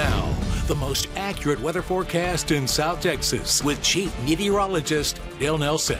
Now, the most accurate weather forecast in South Texas with Chief Meteorologist Dale Nelson.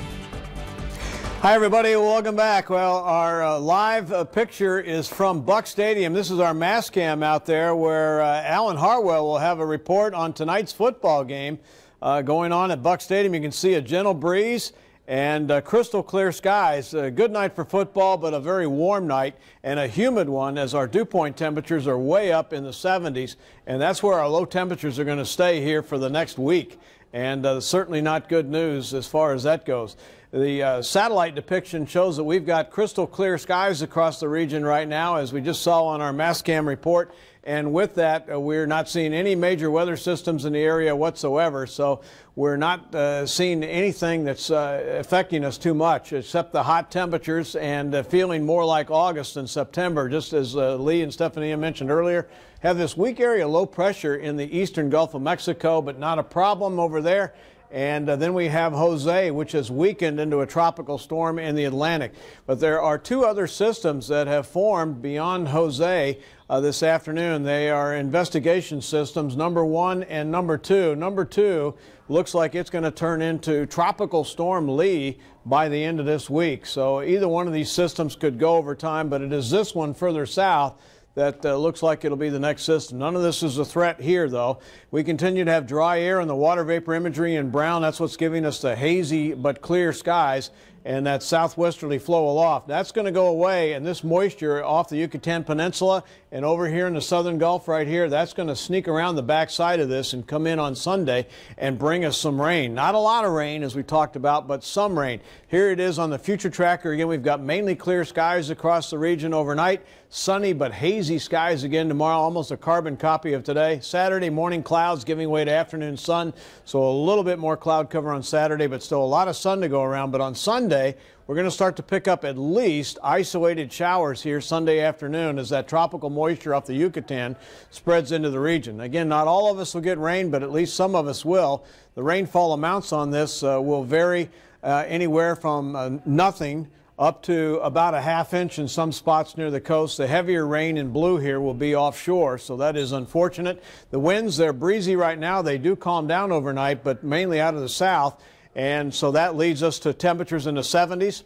Hi, everybody. Welcome back. Well, our uh, live uh, picture is from Buck Stadium. This is our mass cam out there where uh, Alan Harwell will have a report on tonight's football game uh, going on at Buck Stadium. You can see a gentle breeze and uh, crystal clear skies. A good night for football, but a very warm night and a humid one as our dew point temperatures are way up in the 70s. And that's where our low temperatures are going to stay here for the next week. And uh, certainly not good news as far as that goes. The uh, satellite depiction shows that we've got crystal clear skies across the region right now, as we just saw on our Mastcam report. And with that, uh, we're not seeing any major weather systems in the area whatsoever. So we're not uh, seeing anything that's uh, affecting us too much, except the hot temperatures and uh, feeling more like August than September, just as uh, Lee and Stephanie mentioned earlier. Have this weak area low pressure in the eastern Gulf of Mexico, but not a problem over there. And uh, then we have Jose, which has weakened into a tropical storm in the Atlantic. But there are two other systems that have formed beyond Jose uh, this afternoon. They are investigation systems, number one and number two. Number two looks like it's going to turn into Tropical Storm Lee by the end of this week. So either one of these systems could go over time, but it is this one further south that uh, looks like it'll be the next system. None of this is a threat here, though. We continue to have dry air and the water vapor imagery in brown. That's what's giving us the hazy but clear skies and that southwesterly flow aloft. That's going to go away, and this moisture off the Yucatan Peninsula and over here in the southern Gulf right here, that's going to sneak around the backside of this and come in on Sunday and bring us some rain. Not a lot of rain, as we talked about, but some rain. Here it is on the future tracker. Again, we've got mainly clear skies across the region overnight. Sunny but hazy skies again tomorrow, almost a carbon copy of today. Saturday, morning clouds giving way to afternoon sun, so a little bit more cloud cover on Saturday, but still a lot of sun to go around. But on Sunday, Sunday, we're going to start to pick up at least isolated showers here Sunday afternoon as that tropical moisture off the Yucatan spreads into the region. Again, not all of us will get rain, but at least some of us will. The rainfall amounts on this uh, will vary uh, anywhere from uh, nothing up to about a half inch in some spots near the coast. The heavier rain in blue here will be offshore, so that is unfortunate. The winds, they're breezy right now. They do calm down overnight, but mainly out of the south. And so that leads us to temperatures in the 70s.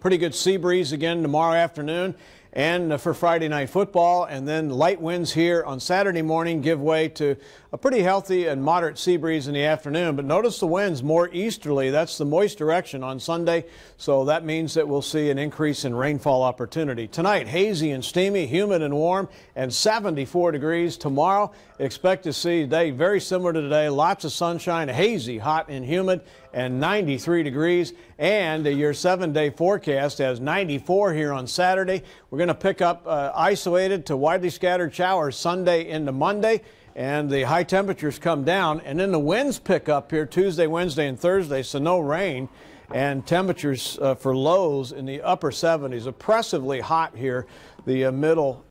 Pretty good sea breeze again tomorrow afternoon and uh, for Friday night football. And then light winds here on Saturday morning give way to a pretty healthy and moderate sea breeze in the afternoon. But notice the winds more easterly. That's the moist direction on Sunday. So that means that we'll see an increase in rainfall opportunity. Tonight, hazy and steamy, humid and warm, and 74 degrees. Tomorrow, expect to see day very similar to today. Lots of sunshine, hazy, hot and humid, and 93 degrees. And uh, your seven day forecast has 94 here on Saturday. We're going to pick up uh, isolated to widely scattered showers Sunday into Monday and the high temperatures come down and then the winds pick up here Tuesday, Wednesday, and Thursday, so no rain and temperatures uh, for lows in the upper 70s. Oppressively hot here, the uh, middle